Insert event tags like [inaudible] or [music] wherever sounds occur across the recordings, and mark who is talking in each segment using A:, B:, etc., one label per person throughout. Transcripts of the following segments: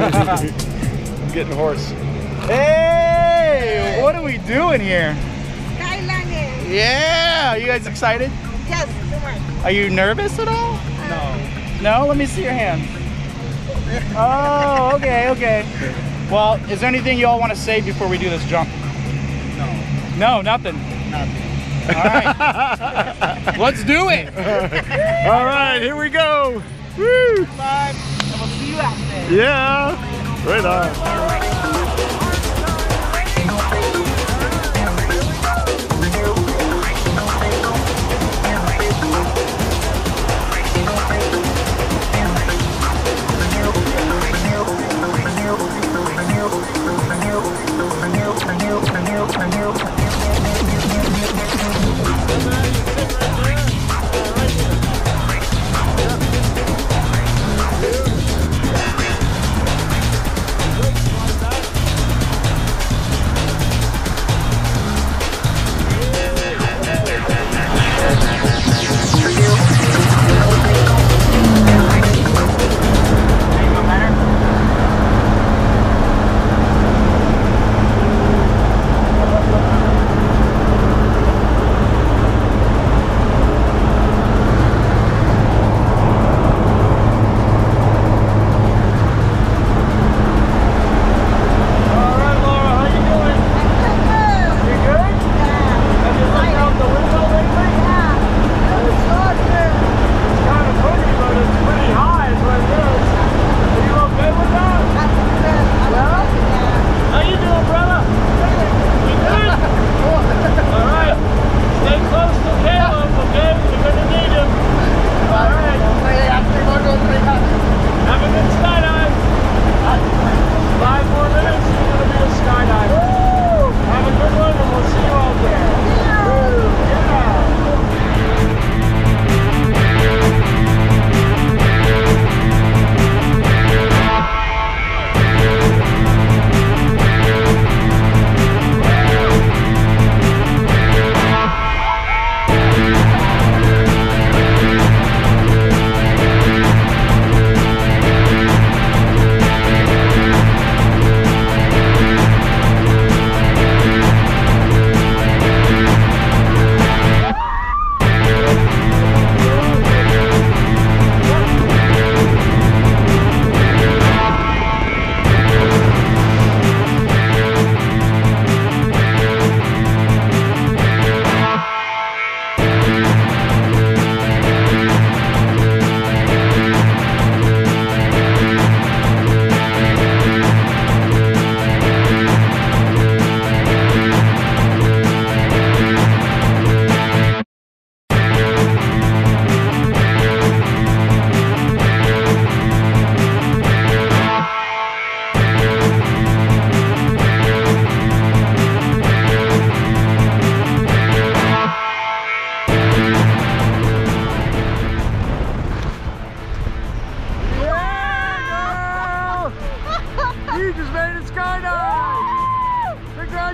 A: I'm getting hoarse. Hey, what are we doing here?
B: Skyliner.
A: Yeah, you guys excited?
B: Yes, so much.
A: Are you nervous at all?
B: No.
A: No? Let me see your hand. Oh, okay, okay. Well, is there anything you all want to say before we do this jump?
C: No.
A: No, nothing.
C: Nothing.
A: All right. [laughs] Let's do it.
D: All right, here we go. Woo!
B: Five. You out there.
D: Yeah. Right on.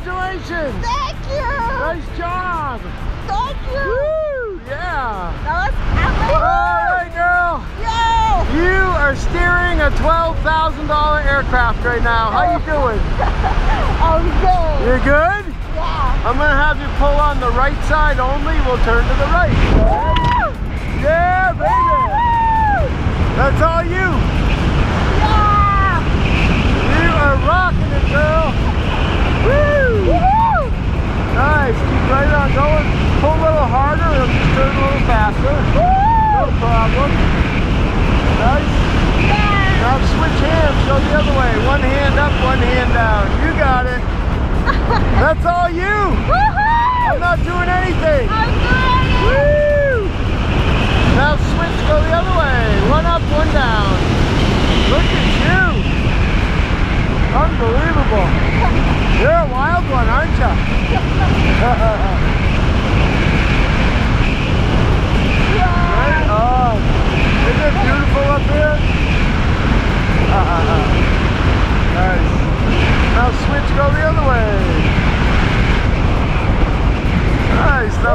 D: Congratulations!
B: Thank you.
D: Nice job!
B: Thank you.
D: Woo! Yeah!
B: That was
D: All right, girl!
B: Yo.
D: You are steering a $12,000 aircraft right now. How you doing? [laughs]
B: I'm good.
D: You're good?
B: Yeah.
D: I'm gonna have you pull on the right side only. We'll turn to the right. Yeah, baby! That's all you!
B: one
D: hand down. You got it. [laughs] That's
B: all
D: you. I'm not doing anything. I'm doing. Woo! Now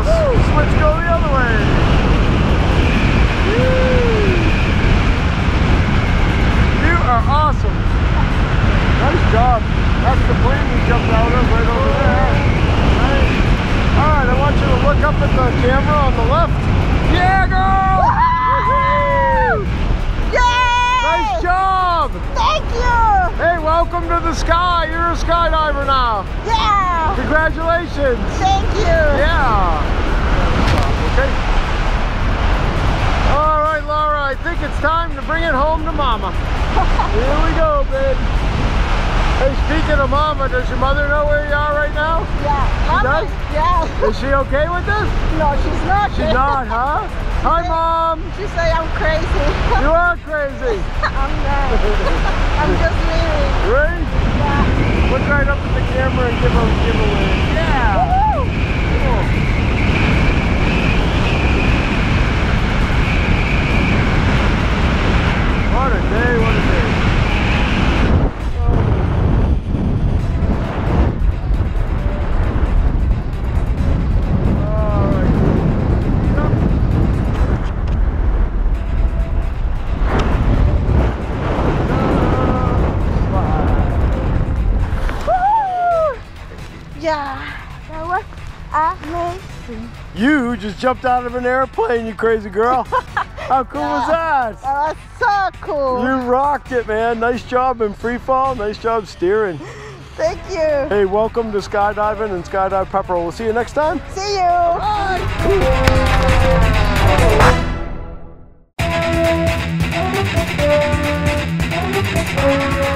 D: Woo! Switch go the other way. Woo! You are awesome. Nice job. That's the plane you jumped out of right over there. Nice. All right, I want you to look up
B: at the
D: camera on the left. Diego! Woohoo!
B: Yay!
D: Nice job!
B: Thank you!
D: Hey, welcome to the sky. You're a skydiver now.
B: Yeah!
D: Congratulations.
B: Thank you!
D: Yeah. Okay. All right, Laura, I think it's time to bring it home to Mama. Here we go, babe. Hey, speaking of Mama, does your mother know where you are right now?
B: Yeah! Mama,
D: does?
B: Yeah!
D: Is she okay with this?
B: No, she's not.
D: She's not, huh? Hi, Mom.
B: She say I'm crazy.
D: You are crazy. [laughs]
B: I'm not. I'm just leaving.
D: Right?
B: Yeah.
D: Look right up at the camera and give a give a wave. Yeah. You just jumped out of an airplane, you crazy girl. [laughs] How cool was that?
B: Oh, that was so cool.
D: You rocked it, man. Nice job in free fall. Nice job steering.
B: Thank you.
D: Hey, welcome to skydiving and Skydive Pepperell. We'll see you next time.
B: See you.
D: Bye.